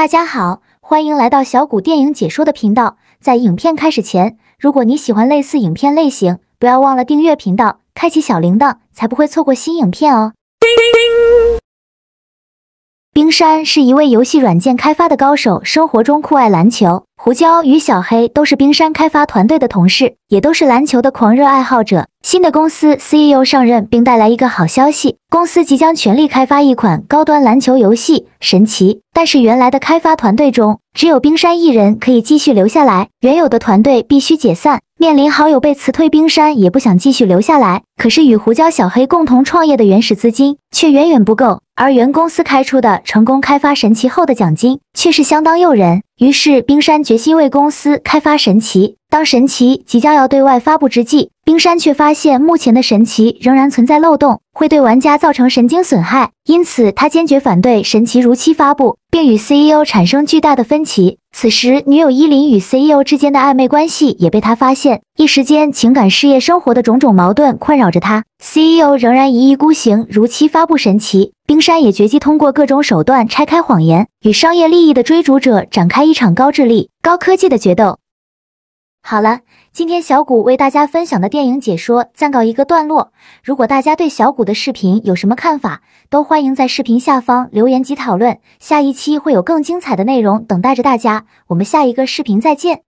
大家好，欢迎来到小谷电影解说的频道。在影片开始前，如果你喜欢类似影片类型，不要忘了订阅频道，开启小铃铛，才不会错过新影片哦。冰山是一位游戏软件开发的高手，生活中酷爱篮球。胡椒与小黑都是冰山开发团队的同事，也都是篮球的狂热爱好者。新的公司 CEO 上任，并带来一个好消息：公司即将全力开发一款高端篮球游戏《神奇》。但是原来的开发团队中，只有冰山一人可以继续留下来，原有的团队必须解散。面临好友被辞退，冰山也不想继续留下来。可是与胡椒、小黑共同创业的原始资金却远远不够，而原公司开出的成功开发《神奇》后的奖金却是相当诱人。于是冰山决心为公司开发《神奇》。当神奇即将要对外发布之际，冰山却发现目前的神奇仍然存在漏洞，会对玩家造成神经损害，因此他坚决反对神奇如期发布，并与 CEO 产生巨大的分歧。此时，女友伊林与 CEO 之间的暧昧关系也被他发现，一时间情感、事业、生活的种种矛盾困扰着他。CEO 仍然一意孤行，如期发布神奇，冰山也决计通过各种手段拆开谎言，与商业利益的追逐者展开一场高智力、高科技的决斗。好了，今天小谷为大家分享的电影解说暂告一个段落。如果大家对小谷的视频有什么看法，都欢迎在视频下方留言及讨论。下一期会有更精彩的内容等待着大家，我们下一个视频再见。